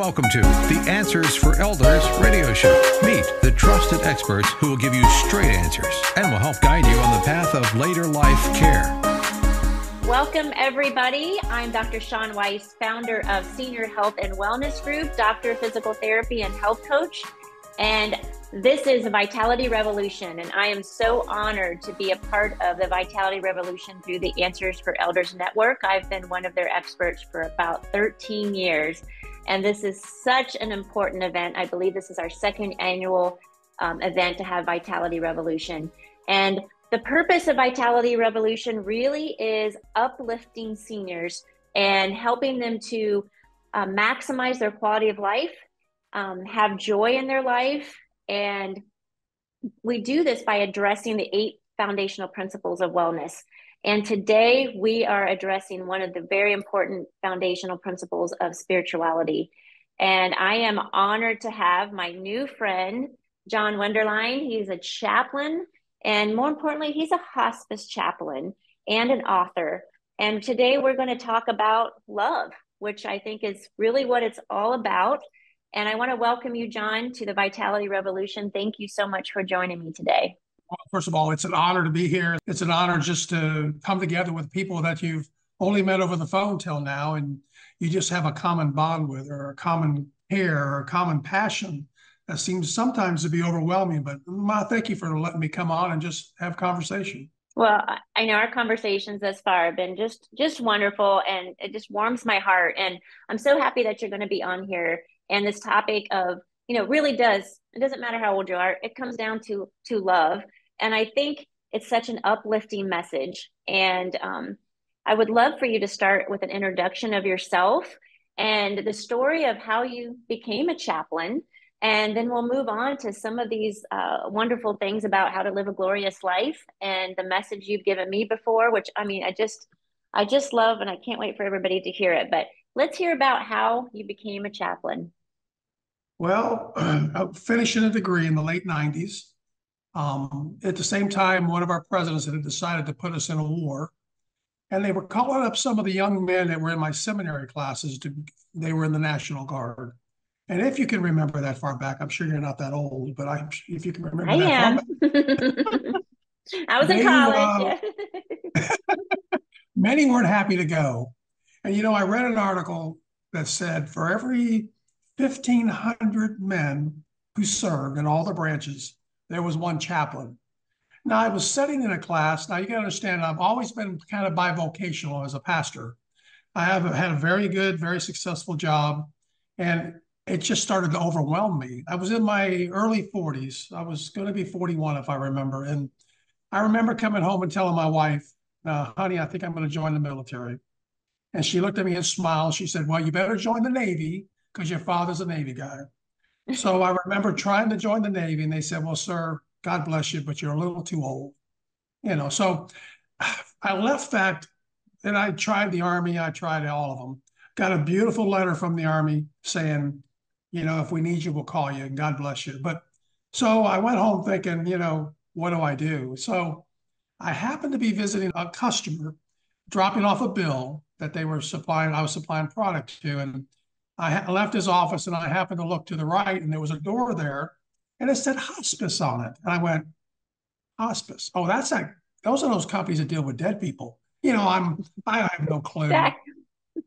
Welcome to the Answers for Elders radio show. Meet the trusted experts who will give you straight answers and will help guide you on the path of later life care. Welcome, everybody. I'm Dr. Shawn Weiss, founder of Senior Health and Wellness Group, doctor of physical therapy and health coach. And this is Vitality Revolution, and I am so honored to be a part of the Vitality Revolution through the Answers for Elders Network. I've been one of their experts for about 13 years, and this is such an important event. I believe this is our second annual um, event to have Vitality Revolution. And the purpose of Vitality Revolution really is uplifting seniors and helping them to uh, maximize their quality of life, um, have joy in their life, and we do this by addressing the eight foundational principles of wellness. And today we are addressing one of the very important foundational principles of spirituality. And I am honored to have my new friend, John Wenderlein. He's a chaplain, and more importantly, he's a hospice chaplain and an author. And today we're going to talk about love, which I think is really what it's all about. And I want to welcome you, John, to the Vitality Revolution. Thank you so much for joining me today. First of all, it's an honor to be here. It's an honor just to come together with people that you've only met over the phone till now, and you just have a common bond with, or a common care, or a common passion that seems sometimes to be overwhelming. But Ma, thank you for letting me come on and just have conversation. Well, I know our conversations thus far have been just just wonderful, and it just warms my heart. And I'm so happy that you're going to be on here and this topic of you know really does it doesn't matter how old you are it comes down to to love and i think it's such an uplifting message. And um, i would love for you to start with an introduction of yourself and the story of how you became a chaplain. And then we'll move on to some of these uh, wonderful things about how to live a glorious life and the message you've given me before which i mean i just i just love and i can't wait for everybody to hear it. But let's hear about how you became a chaplain. Well, finishing a degree in the late 90s. Um, at the same time, one of our presidents had decided to put us in a war. And they were calling up some of the young men that were in my seminary classes to they were in the National Guard. And if you can remember that far back, I'm sure you're not that old, but I if you can remember I that am. I was in college. Uh, many weren't happy to go. And you know, I read an article that said for every 1,500 men who served in all the branches. There was one chaplain. Now, I was sitting in a class. Now, you to understand, I've always been kind of bivocational as a pastor. I have had a very good, very successful job, and it just started to overwhelm me. I was in my early 40s. I was going to be 41, if I remember. And I remember coming home and telling my wife, uh, honey, I think I'm going to join the military. And she looked at me and smiled. She said, Well, you better join the Navy because your father's a Navy guy. So I remember trying to join the Navy, and they said, "Well, sir, God bless you, but you're a little too old." You know, so I left that, and I tried the Army. I tried all of them. Got a beautiful letter from the Army saying, you know, if we need you, we'll call you, and God bless you. But so I went home thinking, you know, what do I do? So I happened to be visiting a customer, dropping off a bill that they were supplying. I was supplying product to, and I left his office and I happened to look to the right and there was a door there and it said hospice on it. And I went, hospice. Oh, that's like, those are those companies that deal with dead people. You know, I'm, I have no clue.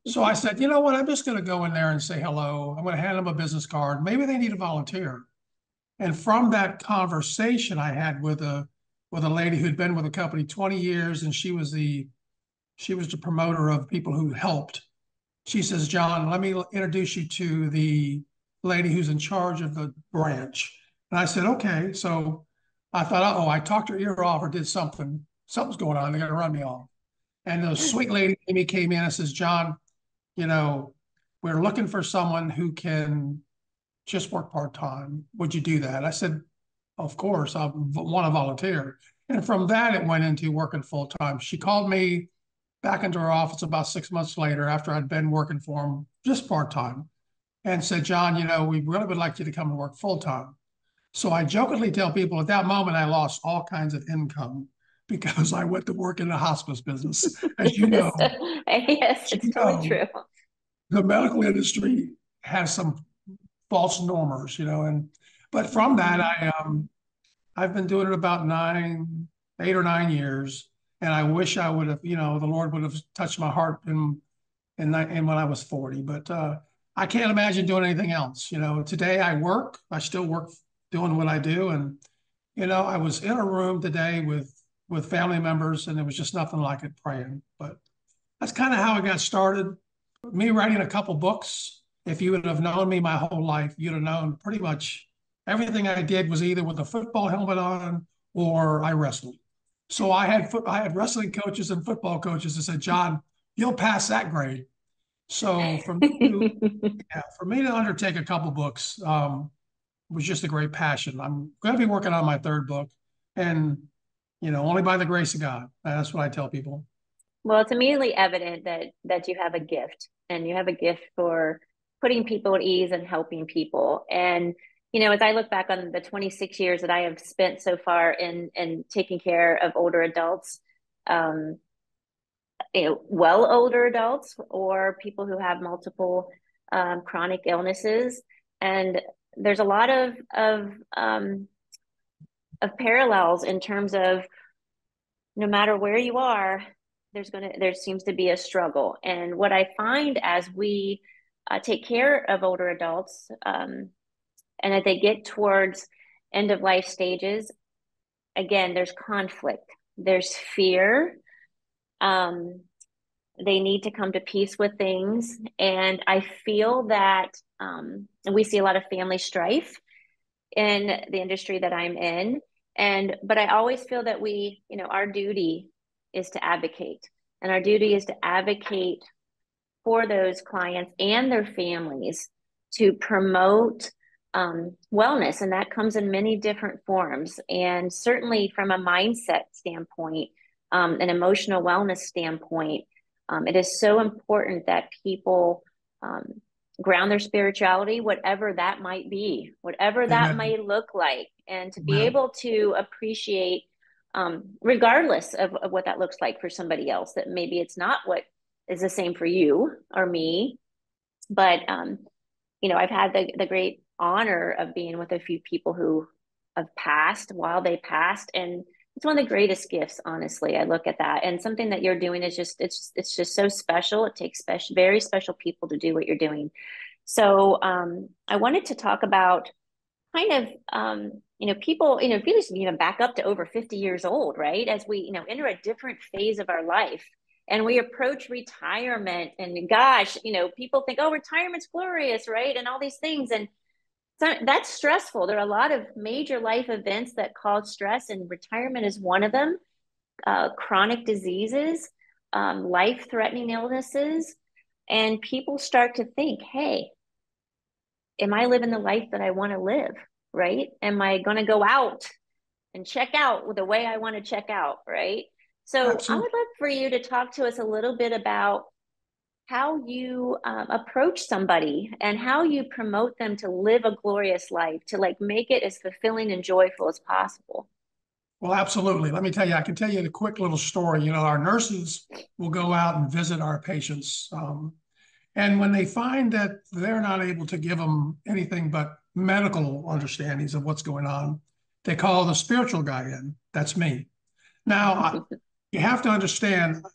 so I said, you know what? I'm just going to go in there and say hello. I'm going to hand them a business card. Maybe they need a volunteer. And from that conversation I had with a, with a lady who'd been with the company 20 years and she was the, she was the promoter of people who helped she says, John, let me introduce you to the lady who's in charge of the branch. And I said, okay. So I thought, oh, I talked her ear off or did something. Something's going on. They're going to run me off. And the hmm. sweet lady, Amy, came in and says, John, you know, we're looking for someone who can just work part time. Would you do that? I said, of course, I want to volunteer. And from that, it went into working full time. She called me back into our office about six months later after I'd been working for him just part time and said, John, you know, we really would like you to come and work full time. So I jokingly tell people at that moment I lost all kinds of income because I went to work in the hospice business. As you know, yes, it's totally know, true. The medical industry has some false normers, you know, and but from that I um I've been doing it about nine, eight or nine years, and I wish I would have, you know, the Lord would have touched my heart in in, in when I was 40, but uh, I can't imagine doing anything else. You know, today I work, I still work doing what I do, and you know, I was in a room today with with family members, and it was just nothing like it praying. But that's kind of how I got started. Me writing a couple books. If you would have known me my whole life, you'd have known pretty much everything I did was either with a football helmet on or I wrestled. So I had foot, I had wrestling coaches and football coaches that said, "John, you'll pass that grade." So for me, to, yeah, for me to undertake a couple books um, was just a great passion. I'm going to be working on my third book, and you know, only by the grace of God. That's what I tell people. Well, it's immediately evident that that you have a gift, and you have a gift for putting people at ease and helping people. And you know, as I look back on the 26 years that I have spent so far in in taking care of older adults, um, you know, well older adults or people who have multiple um, chronic illnesses, and there's a lot of of um, of parallels in terms of no matter where you are, there's gonna there seems to be a struggle. And what I find as we uh, take care of older adults, um, and as they get towards end of life stages, again, there's conflict, there's fear. Um, they need to come to peace with things, and I feel that um, we see a lot of family strife in the industry that I'm in. And but i always feel that we you know our duty is to advocate. And our duty is to advocate for those clients and their families to promote um, wellness and that comes in many different forms and certainly from a mindset standpoint um, an emotional wellness standpoint um, it is so important that people um, ground their spirituality, whatever that might be, whatever that Amen. may look like, and to be able to appreciate, um, regardless of, of what that looks like for somebody else, that maybe it's not what is the same for you or me. But, um, you know, I've had the, the great honor of being with a few people who have passed while they passed. And it's one of the greatest gifts, honestly. I look at that. And something that you're doing is just, it's, it's just so special. It takes special, very special people to do what you're doing. So um, I wanted to talk about kind of, um, you know, people, you know, just even back up to over 50 years old, right? As we, you know, enter a different phase of our life and we approach retirement and gosh, you know, people think, oh, retirement's glorious, right? And all these things. And so that's stressful. There are a lot of major life events that cause stress, and retirement is one of them. Uh, chronic diseases, um, life threatening illnesses. And people start to think, hey, am I living the life that I want to live? Right? Am I going to go out and check out the way I want to check out? Right? So Absolutely. I would love for you to talk to us a little bit about how you um, approach somebody and how you promote them to live a glorious life, to like make it as fulfilling and joyful as possible. Well, absolutely. Let me tell you, I can tell you a quick little story. You know, our nurses will go out and visit our patients. Um, and when they find that they're not able to give them anything but medical understandings of what's going on, they call the spiritual guy in. That's me. Now, you have to understand,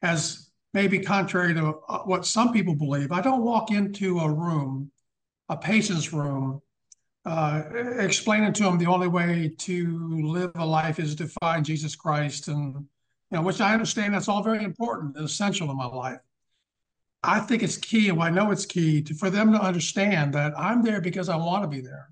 as maybe contrary to uh, what some people believe, I don't walk into a room, a patient's room, uh, explaining to them the only way to live a life is to find Jesus Christ, and you know, which I understand that's all very important and essential in my life. I think it's key, and I know it's key to, for them to understand that I'm there because I want to be there.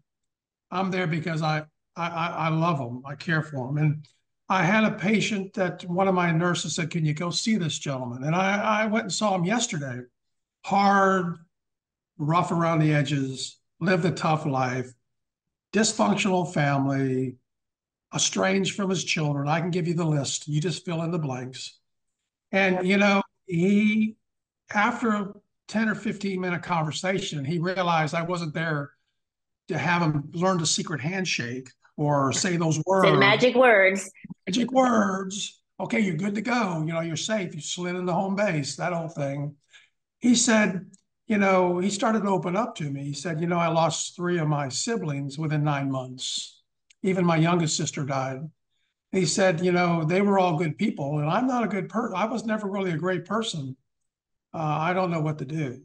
I'm there because I I, I love them, I care for them, and I had a patient that one of my nurses said, Can you go see this gentleman? And I, I went and saw him yesterday. Hard, rough around the edges, lived a tough life, dysfunctional family, estranged from his children. I can give you the list. You just fill in the blanks. And, you know, he, after a 10 or 15 minute conversation, he realized I wasn't there to have him learn the secret handshake or say those words. Say magic words. Magic words. Okay, you're good to go. You know, you're safe. You slid into home base, that whole thing. He said, you know, he started to open up to me. He said, you know, I lost three of my siblings within nine months. Even my youngest sister died. He said, you know, they were all good people, and I'm not a good person. I was never really a great person. Uh, I don't know what to do.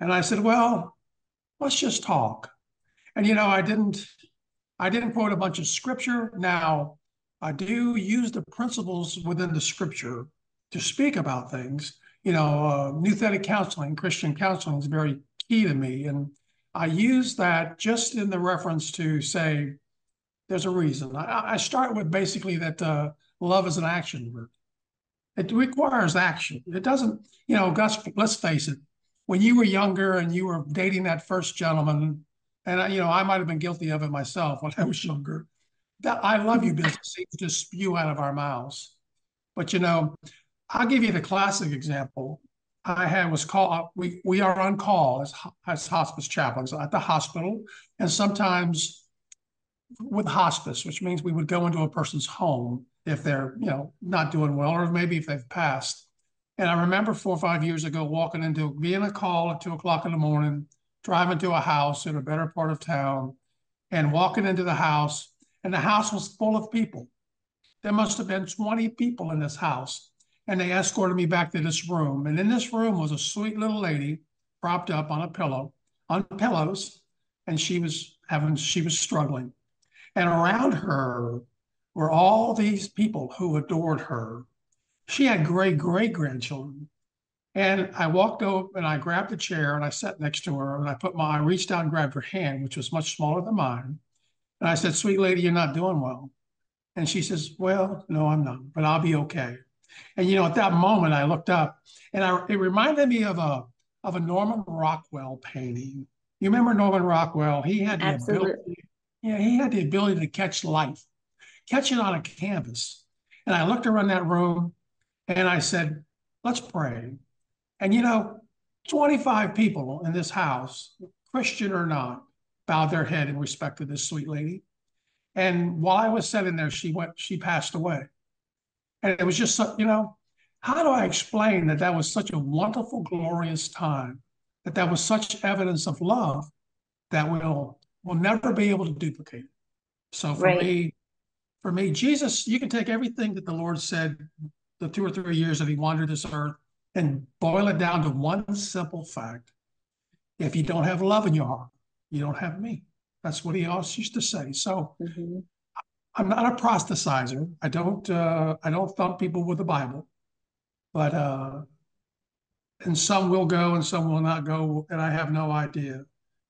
And I said, well, let's just talk. And you know, I didn't, I didn't quote a bunch of scripture. Now, I do use the principles within the scripture to speak about things. You know, uh, nouthetic counseling, Christian counseling is very key to me, and I use that just in the reference to say there's a reason. I, I start with basically that uh, love is an action word. It requires action. It doesn't, you know, Gus, let's face it, when you were younger and you were dating that first gentleman, and you know, I might have been guilty of it myself when I was younger. That I love you business seems to spew out of our mouths. But you know, I'll give you the classic example. I had was call. Uh, we we are on call as as hospice chaplains at the hospital, and sometimes with hospice, which means we would go into a person's home if they're, you know, not doing well, or maybe if they've passed. And I remember four or five years ago walking into being a call at two o'clock in the morning, driving to a house in a better part of town, and walking into the house, and the house was full of people. There must have been 20 people in this house. And they escorted me back to this room. And in this room was a sweet little lady propped up on a pillow, on pillows, and she was having she was struggling. And around her were all these people who adored her. She had great great grandchildren. And I walked over and I grabbed a chair and I sat next to her and I put my, I reached down and grabbed her hand, which was much smaller than mine. And I said, Sweet lady, you're not doing well. And she says, Well, no, I'm not, but I'll be okay. And you know, at that moment, I looked up and I, it reminded me of a of a Norman Rockwell painting. You remember Norman Rockwell? He had the Absolutely. ability yeah, he had the ability to catch life, catch it on a canvas. And I looked around that room and I said, let's pray. And you know, 25 people in this house, Christian or not, bowed their head in respect to this sweet lady. And while I was sitting there, she went, she passed away. And it was just, so, you know, how do I explain that that was such a wonderful, glorious time, that that was such evidence of love that will will never be able to duplicate. So for Right. me, for me, Jesus, you can take everything that the Lord said the two or three years that he wandered this earth and boil it down to one simple fact. If you don't have love in your heart, you don't have me. That's what he always used to say. So Mhm. I'm not a prosticizer. I don't uh, I don't thump people with the Bible, but uh, and some will go and some will not go, and I have no idea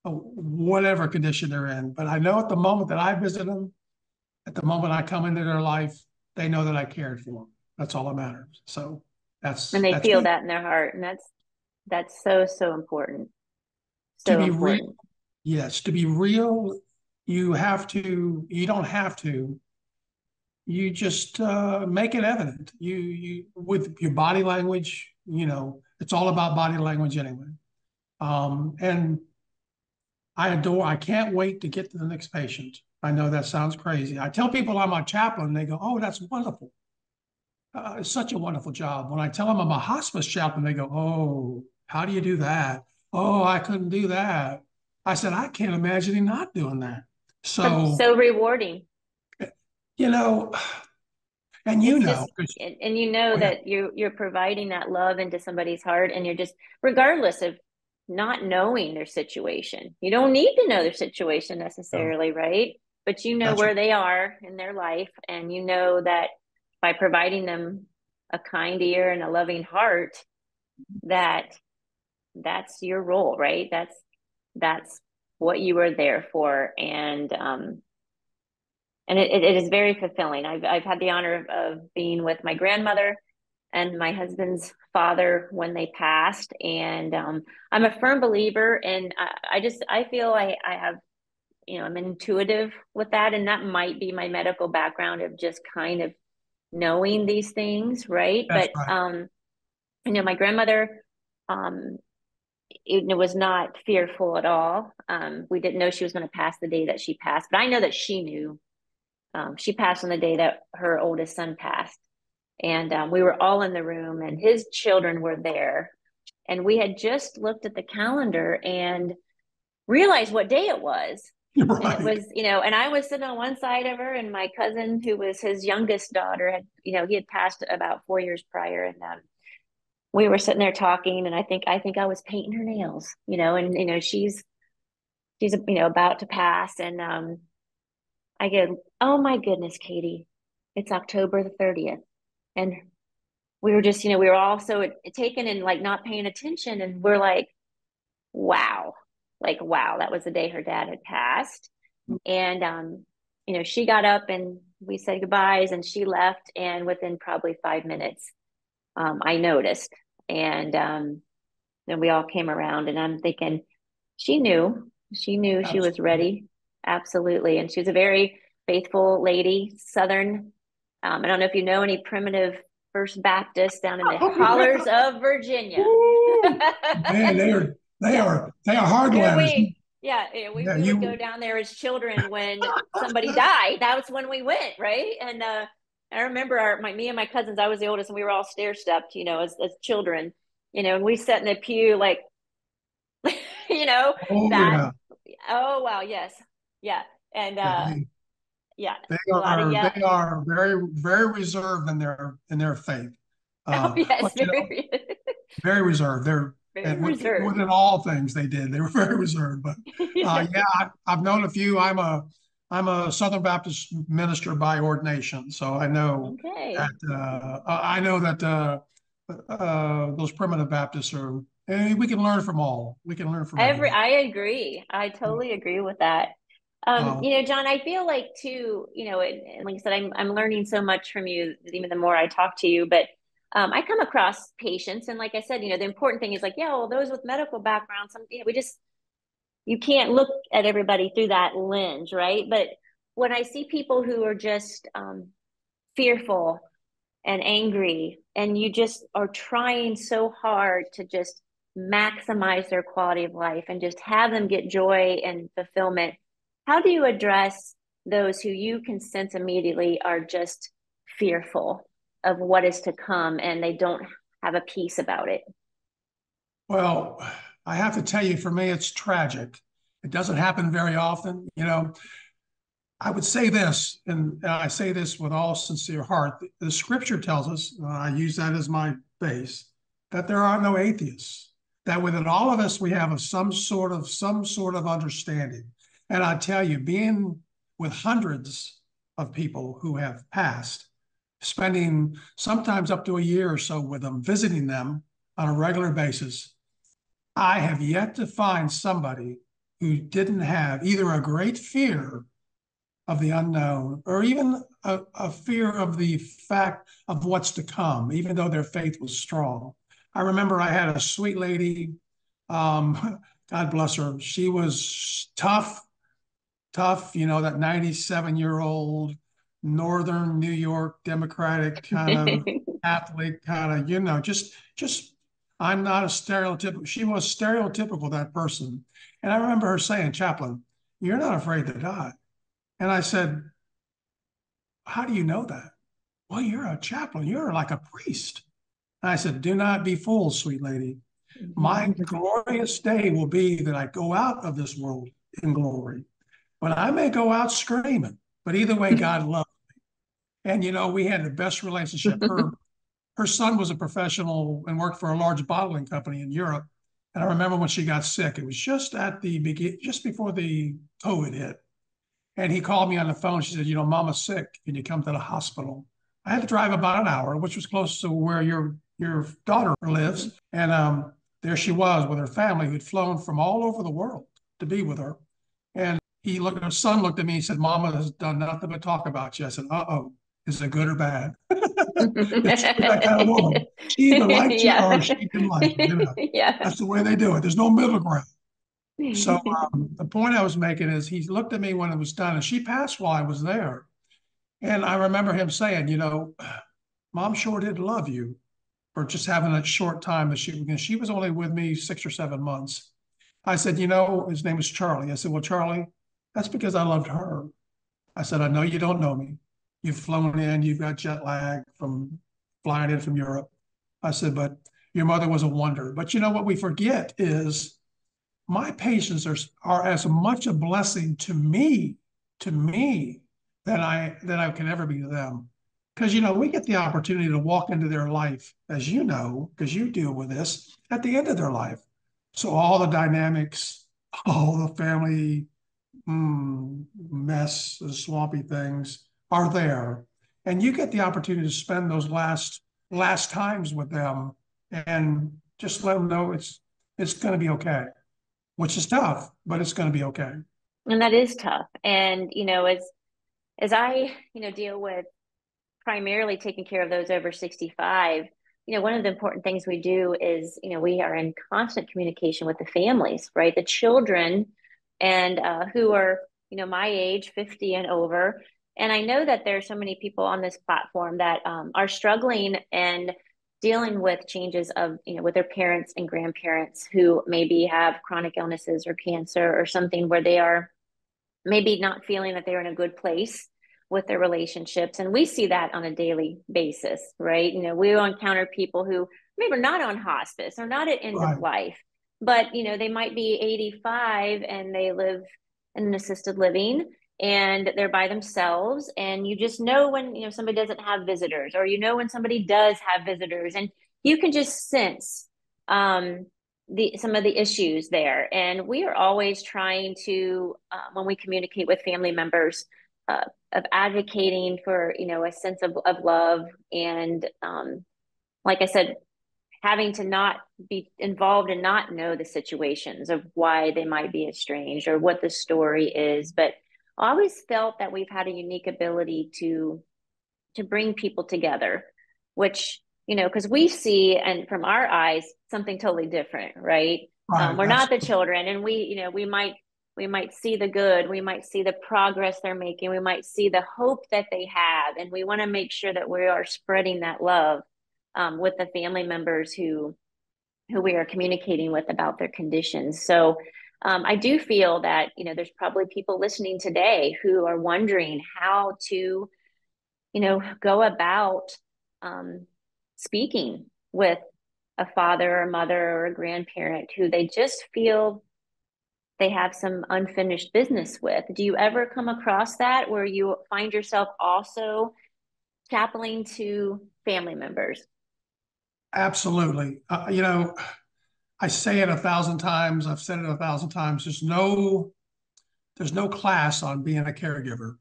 whatever condition they're in. But I know at the moment that I visit them, at the moment I come into their life, they know that I cared for them. That's all that matters. So that's And they that's feel me. that in their heart. And that's that's so, so important. So To be important. Yes, to be real, you have to. You don't have to. You just uh, make it evident. You you with your body language. You know, it's all about body language anyway. Um, and I adore. I can't wait to get to the next patient. I know that sounds crazy. I tell people I'm a chaplain. They go, "Oh, that's wonderful. Uh, it's such a wonderful job." When I tell them I'm a hospice chaplain, they go, "Oh, how do you do that? Oh, I couldn't do that." I said, "I can't imagine him not doing that." So, so rewarding. you know, and you It's know, just- And, you know yeah. that you you're providing that love into somebody's heart and you're just regardless of not knowing their situation. You don't need to know their situation necessarily, right? But you know That's where right. they are in their life and you know that by providing them a kind ear and a loving heart that that's your role, right? That's that's what you were there for and um and it, it is very fulfilling. I've I've had the honor of, of being with my grandmother and my husband's father when they passed, and um, I'm a firm believer. And I, I just I feel I I have you know I'm intuitive with that, and that might be my medical background of just kind of knowing these things, right? That's but right. um, you know my grandmother um it, was not fearful at all. Um, we didn't know she was going to pass the day that she passed, but I know that she knew. Um, she passed on the day that her oldest son passed, and um, we were all in the room, and his children were there, And we had just looked at the calendar and realized what day it was. Right. It was, you know, and I was sitting on one side of her, and my cousin, who was his youngest daughter, had, you know, he had passed about four years prior, and um, we were sitting there talking, and I think I think I was painting her nails, you know, and you know she's she's you know about to pass, and um, I go, oh my goodness, Katie, it's October the thirtieth, and we were just, you know, we were all so taken and like not paying attention. And we're like, wow, like, wow, that was the day her dad had passed. And, um, you know, she got up and we said goodbyes and she left. And within probably five minutes, um, I noticed. And um, then we all came around and I'm thinking, she knew, she knew Absolutely. she was ready. Absolutely. And she was a very faithful lady, Southern. Um, I don't know if you know any primitive First Baptist down in the oh, hollers yeah. of Virginia. Man, they are they are they are hardliners. Yeah, yeah, we, yeah, we would go down there as children when somebody died. That was when we went, right? And uh, I remember our my me and my cousins. I was the oldest, and we were all stair stepped, you know, as as children, you know, and we sat in the pew like, you know, oh, that. Yeah. Oh wow, yes, yeah, and uh, yeah they are of, yeah. they are very very reserved in their in their faith oh, uh, oh, yes, very, know, very reserved they're reserved. within all things they did they were very reserved but uh, yeah I, i've known a few i'm a i'm a southern baptist minister by ordination so i know okay. that uh, i know that uh, uh, those primitive baptists are and we can learn from all we can learn from every i agree i totally agree with that um, um, you know, John, I feel like too, you know, and, and like I said, I'm I'm learning so much from you, even the more I talk to you. But um, I come across patients, and like I said, you know, the important thing is like, yeah, well, those with medical backgrounds, some, you know, we just you can't look at everybody through that lens, right? But when I see people who are just um, fearful and angry, and you just are trying so hard to just maximize their quality of life and just have them get joy and fulfillment how do you address those who you can sense immediately are just fearful of what is to come and they don't have a peace about it? Well, I have to tell you, for me, it's tragic. It doesn't happen very often. You know, I would say this, and I say this with all sincere heart. The scripture tells us, I use that as my base, that there are no atheists. That within all of us we have a, some sort of some sort of understanding. And I tell you, being with hundreds of people who have passed, spending sometimes up to a year or so with them, visiting them on a regular basis, I have yet to find somebody who didn't have either a great fear of the unknown or even a, a, fear of the fact of what's to come, even though their faith was strong. I remember I had a sweet lady, um, God bless her. She was tough, tough, you know, that 97 year old Northern New York Democratic kind of athlete, kind of, you know, just, just, I'm not a stereotypical, she was stereotypical, that person. And I remember her saying, Chaplain, you're not afraid to die. And I said, How do you know that? Well, you're a chaplain, you're like a priest. And I said, Do not be fooled, sweet lady. My mm-hmm. glorious day will be that I go out of this world in glory but I may go out screaming. But either way, God loves me. And you know, we had the best relationship. Her her son was a professional and worked for a large bottling company in Europe. And I remember when she got sick, it was just at the begin just before the COVID hit. And he called me on the phone. She said, you know, mama's sick. Can you come to the hospital? I had to drive about an hour, which was close to where your your daughter lives. And um, there she was with her family who'd flown from all over the world to be with her. And he looked, her son looked at me and said, Mama has done nothing but talk about you. I said, uh oh, is it good or bad? that kind of woman. She either liked you or she didn't like you. you know? Yeah. That's the way they do it. There's no middle ground. So um, the point I was making is he looked at me when it was done, and she passed while I was there. And I remember him saying, you know, mom sure did love you for just having a short time that she, she was only with me six or seven months. I said, you know, his name was Charlie. I said, well, Charlie, that's because I loved her. I said, I know you don't know me. You've flown in, you've got jet lag from flying in from Europe. I said, but your mother was a wonder. But you know what we forget is my patients are, are as much a blessing to me, to me, than I than I can ever be to them. Because you know, we get the opportunity to walk into their life, as you know, because you deal with this at the end of their life. So all the dynamics, all the family mm, mess, the swampy things are there. And you get the opportunity to spend those last last times with them and just let them know it's it's going to be okay, which is tough, but it's going to be okay. And that is tough. And you know, as as I you know deal with primarily taking care of those over 65, you know, one of the important things we do is, you know, we are in constant communication with the families, right? The children and uh, who are, you know, my age, 50 and over. And I know that there are so many people on this platform that um, are struggling and dealing with changes of, you know, with their parents and grandparents who maybe have chronic illnesses or cancer or something where they are maybe not feeling that they're in a good place with their relationships. And we see that on a daily basis, right? You know, we encounter people who maybe are not on hospice or not at end right. of life, but, you know, they might be 85 and they live in an assisted living and they're by themselves. And you just know when, you know, somebody doesn't have visitors or you know when somebody does have visitors and you can just sense um, the some of the issues there and we are always trying to uh, when we communicate with family members uh, of advocating for you know a sense of, of love and um, like i said having to not be involved and not know the situations of why they might be estranged or what the story is but I always felt that we've had a unique ability to to bring people together which you know because we see and from our eyes something totally different right, right um, we're not the children and we you know we might we might see the good we might see the progress they're making we might see the hope that they have and we want to make sure that we are spreading that love um, with the family members who who we are communicating with about their conditions. So um, i do feel that you know there's probably people listening today who are wondering how to you know go about um, speaking with a father or mother or a grandparent who they just feel they have some unfinished business with. Do you ever come across that where you find yourself also chapeling to family members? Absolutely. Uh, you know, I say it a thousand times. I've said it a thousand times. There's no, there's no class on being a caregiver.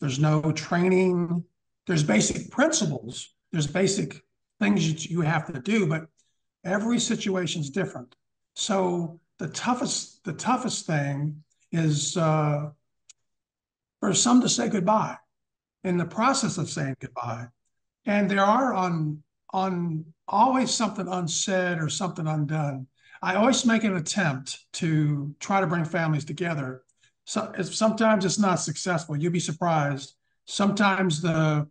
There's no training. There's basic principles. There's basic things that you have to do, but every situation is different. So the toughest the toughest thing is uh, for some to say goodbye in the process of saying goodbye and there are on on always something unsaid or something undone i always make an attempt to try to bring families together so sometimes it's not successful You'd be surprised sometimes the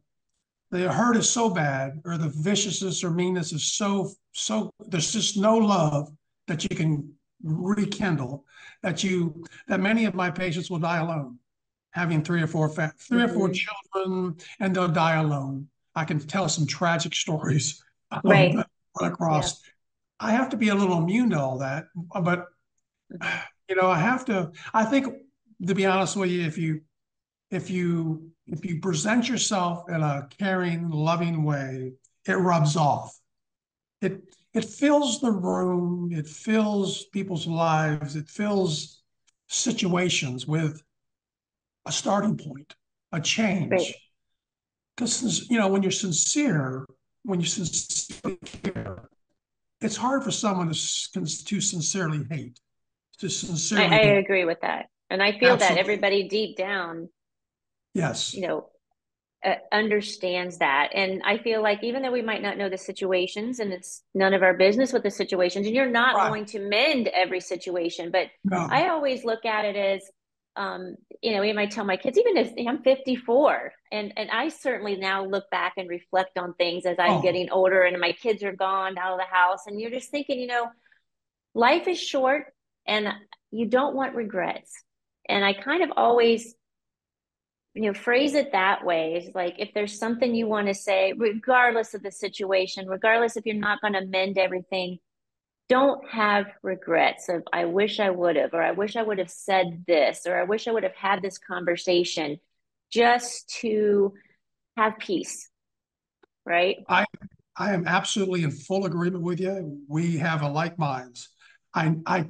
the hurt is so bad or the viciousness or meanness is so so there's just no love that you can rekindle that you that many of my patients will die alone having three or four fa- 3 mm-hmm. or four mm-hmm. children and they'll die alone i can tell some tragic stories right across yeah. I have to be a little immune to all that but you know i have to i think to be honest with you if you if you if you present yourself in a caring loving way it rubs off it it fills the room, it fills people's lives, it fills situations with a starting point, a change. Because you know, when you're sincere, when you sincerely care, it's hard for someone to, to sincerely hate. To sincerely, I, I agree with that, and I feel Absolutely. that everybody deep down, yes, you know, uh, understands that and i feel like even though we might not know the situations and it's none of our business with the situations and you're not right. going to mend every situation but no. i always look at it as um, you know, even I tell my kids, even if I'm 54, and and I certainly now look back and reflect on things as I'm oh. getting older, and my kids are gone out of the house, and you're just thinking, you know, life is short, and you don't want regrets. And I kind of always you know phrase it that way it's like if there's something you want to say regardless of the situation regardless if you're not going to mend everything don't have regrets of i wish i would have or i wish i would have said this or i wish i would have had this conversation just to have peace right i i am absolutely in full agreement with you we have a like minds i i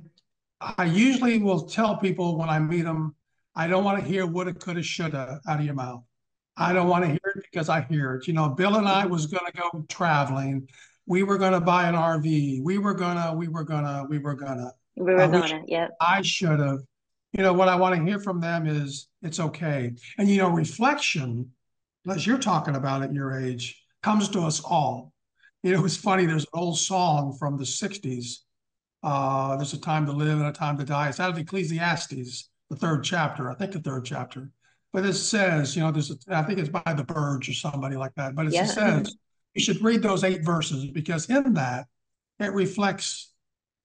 i usually will tell people when i meet them I don't want to hear woulda, coulda, shoulda out of your mouth. I don't want to hear it because I hear it. You know, Bill and I was going to go traveling. We were going to buy an RV. We were gonna. We were gonna. We were gonna. We were gonna. Yep. I should have. You know what I want to hear from them is it's okay. And you know, reflection, as you're talking about at your age, comes to us all. You know, it's funny. There's an old song from the '60s. Uh, there's a time to live and a time to die. It's out of Ecclesiastes the third chapter, I think the third chapter. But it says, you know, there's, a, I think it's by the Byrds or somebody like that. But it yeah. says you should read those eight verses because in that it reflects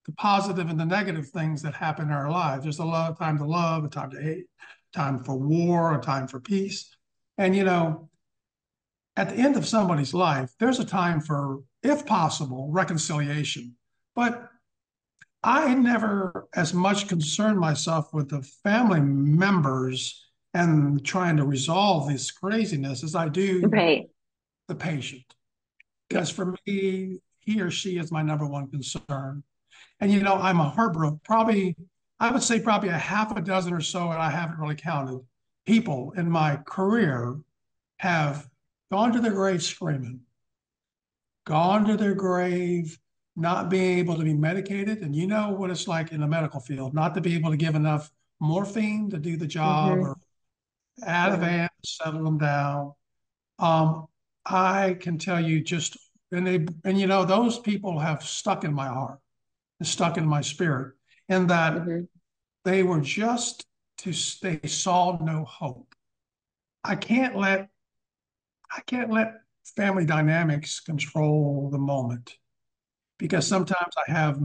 the positive and the negative things that happen in our lives. There's a lot of time to love, a time to hate, time for war, a time for peace. And you know, at the end of somebody's life, there's a time for, if possible, reconciliation. But I never as much concerned myself with the family members and trying to resolve this craziness as I do right. the patient. Because for me, he or she is my number one concern. And you know, I'm a heartbroken, probably, I would say probably a half a dozen or so, and I haven't really counted, people in my career have gone to their grave screaming, gone to their grave not being able to be medicated. And you know what it's like in the medical field, not to be able to give enough morphine to do the job mm-hmm. or Ativan to settle them down. Um, I can tell you just, and they, and you know, those people have stuck in my heart and stuck in my spirit in that mm-hmm. they were just to, they saw no hope. I can't let, I can't let family dynamics control the moment because sometimes I have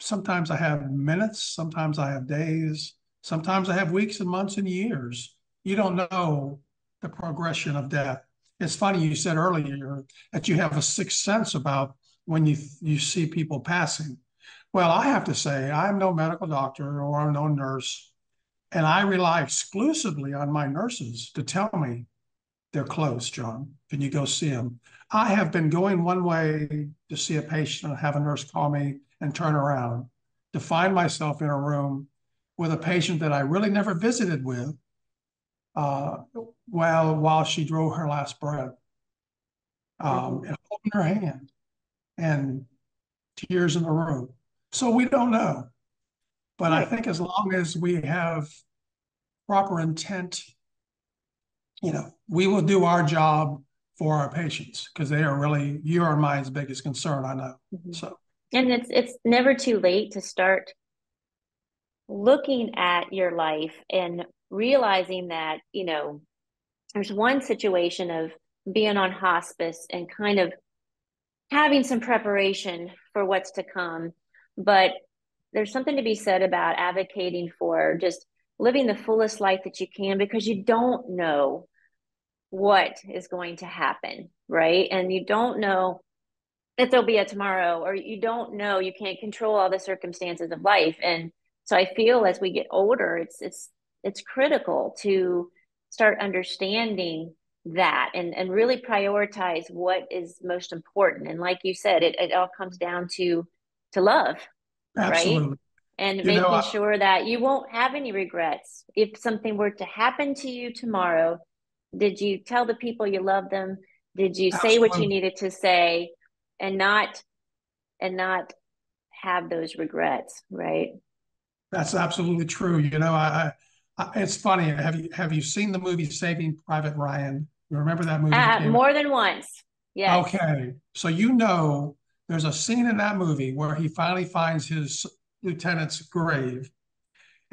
sometimes I have minutes, sometimes I have days, sometimes I have weeks and months and years. You don't know the progression of death. It's funny you said earlier that you have a sixth sense about when you you see people passing. Well, I have to say I'm no medical doctor or I'm no nurse, and I rely exclusively on my nurses to tell me they're close, John. Can you go see them? I have been going one way to see a patient and have a nurse call me and turn around to find myself in a room with a patient that I really never visited with uh, while, while she drew her last breath um, mm-hmm. and holding her hand and tears in the room. So we don't know. But. I think as long as we have proper intent, you know, we will do our job for our patients because they are really your and mine's biggest concern. I know. Mm-hmm. So, and it's it's never too late to start looking at your life and realizing that you know there's one situation of being on hospice and kind of having some preparation for what's to come but there's something to be said about advocating for just living the fullest life that you can because you don't know what is going to happen, right? And you don't know if there'll be a tomorrow, or you don't know, you can't control all the circumstances of life. And so I feel as we get older, it's it's it's critical to start understanding that and and really prioritize what is most important. And like you said, it, it all comes down to to love, Absolutely. right? And you making know, I, sure that you won't have any regrets if something were to happen to you tomorrow did you tell the people you love them? Did you Absolutely. say what you needed to say and not and not have those regrets, right? That's absolutely true. You know, I, I it's funny. Have you have you seen the movie Saving Private Ryan? You remember that movie? Uh, more than once. Yeah. Okay. So you know there's a scene in that movie where he finally finds his lieutenant's grave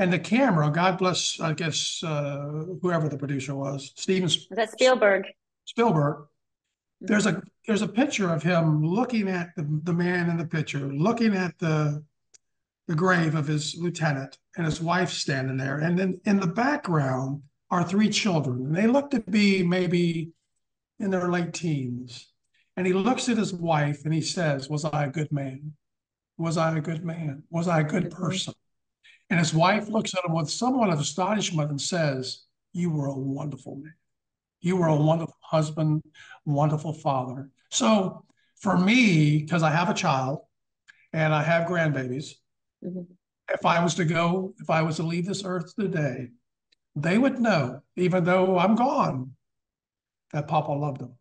and the camera, God bless, I guess, uh, whoever the producer was, Steven. Was that Spielberg? Spielberg. There's a there's a picture of him looking at the, the man in the picture, looking at the the grave of his lieutenant and his wife standing there. And then in the background are three children, and they look to be maybe in their late teens. And he looks at his wife and he says, Was I a good man? Was I a good man? Was I a good mm-hmm. person? And his wife looks at him with somewhat of astonishment and says, You were a wonderful man. You were a wonderful husband, wonderful father. So for me, because I have a child and I have grandbabies, mm-hmm. if I was to go, if I was to leave this earth today, they would know, even though I'm gone, that Papa loved them.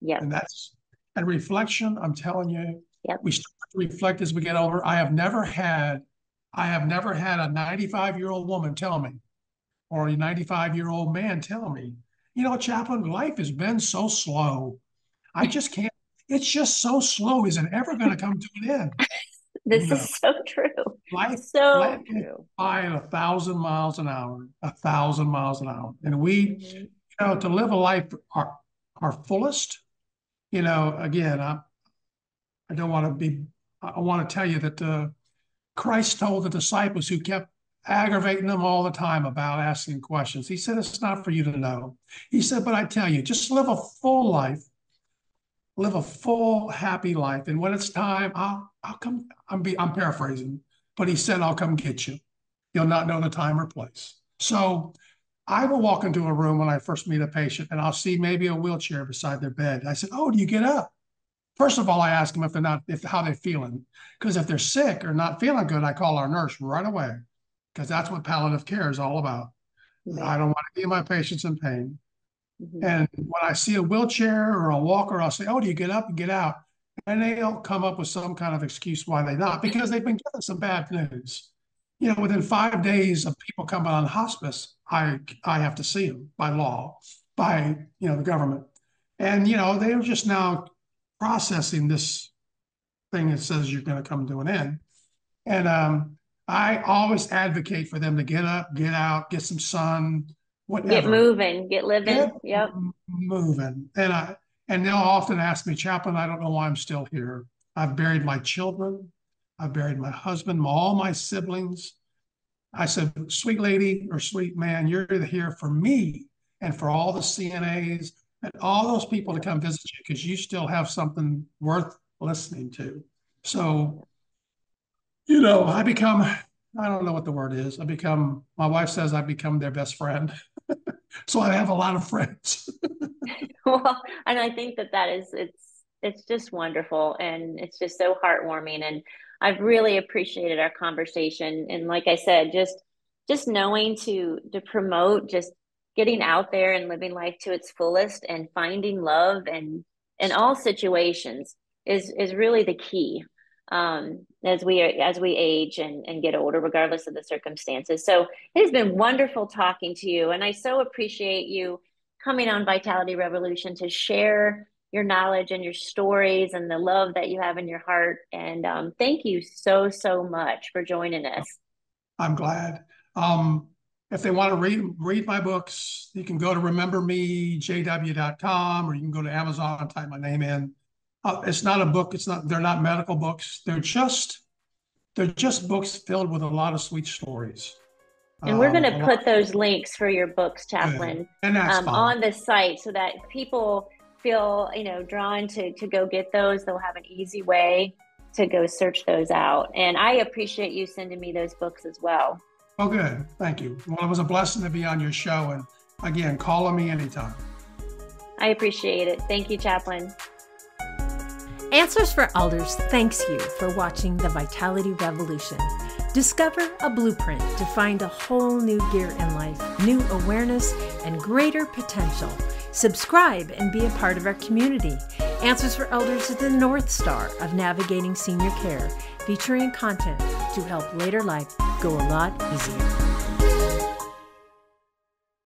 Yeah. And that's and reflection, I'm telling you, yep. we start to reflect as we get older. I have never had, I have never had a 95 year old woman tell me, or a 95 year old man tell me, you know, Chaplain, life has been so slow. I just can't, it's just so slow. Is it ever going to come to an end? this is so true. Life, so life true. By a thousand miles an hour, a thousand miles an hour. And we, mm-hmm. you know, to live a life our, our fullest, you know, again, I, I don't want to be, I want to tell you that uh, Christ told the disciples who kept aggravating them all the time about asking questions. He said, It's not for you to know. He said, But I tell you, just live a full life, live a full, happy life. And when it's time, I'll, I'll come. I'm, be, I'm paraphrasing, but he said, I'll come get you. You'll not know the time or place. So I will walk into a room when I first meet a patient and I'll see maybe a wheelchair beside their bed. I said, Oh, do you get up? First of all, I ask them if they're not, if how they're feeling. Because if they're sick or not feeling good, I call our nurse right away because that's what palliative care is all about. Mm-hmm. I don't want to see my patients in pain. Mm-hmm. And when I see a wheelchair or a walker, I'll say, "Oh, do you get up and get out?" And they'll come up with some kind of excuse why they're not because they've been given some bad news. You know, within five days of people coming on hospice, I I have to see them by law, by you know the government, and you know they're just now processing this thing that says you're going to come to an end, and um, I always advocate for them to get up, get out, get some sun, whatever. Get moving, get living. Get yep. Moving. And I and they'll often ask me, Chaplain, I don't know why I'm still here. I've buried my children. I've buried my husband, all my siblings. I said, sweet lady or sweet man, you're here for me and for all the CNAs and all those people to come visit you because you still have something worth listening to. So you know, I become, I don't know what the word is. I become, my wife says I become their best friend. so I have a lot of friends. well, and I think that that is, it's, it's just wonderful and it's just so heartwarming. And I've really appreciated our conversation. And like I said, just, just knowing to, to promote just getting out there and living life to its fullest and finding love and in all situations is, is really the key um, as we as we age and, and get older, regardless of the circumstances. So it has been wonderful talking to you, and I so appreciate you coming on Vitality Revolution to share your knowledge and your stories and the love that you have in your heart. And um, thank you so so much for joining us. I'm glad. Um, if they want to read read my books, you can go to remembermejw.com or you can go to Amazon and type my name in uh, it's not a book. It's not. They're not medical books. They're just they're just books filled with a lot of sweet stories. And we're going to um, put those links for your books, Chaplain, um, on the site so that people feel you know drawn to to go get those. They'll have an easy way to go search those out. And I appreciate you sending me those books as well. Oh, good. Thank you. Well, it was a blessing to be on your show. And again, call on me anytime. I appreciate it. Thank you, Chaplain. Answers for Elders thanks you for watching the Vitality Revolution. Discover a blueprint to find a whole new gear in life, new awareness, and greater potential. Subscribe and be a part of our community. Answers for Elders is the North Star of navigating senior care, featuring content to help later life go a lot easier.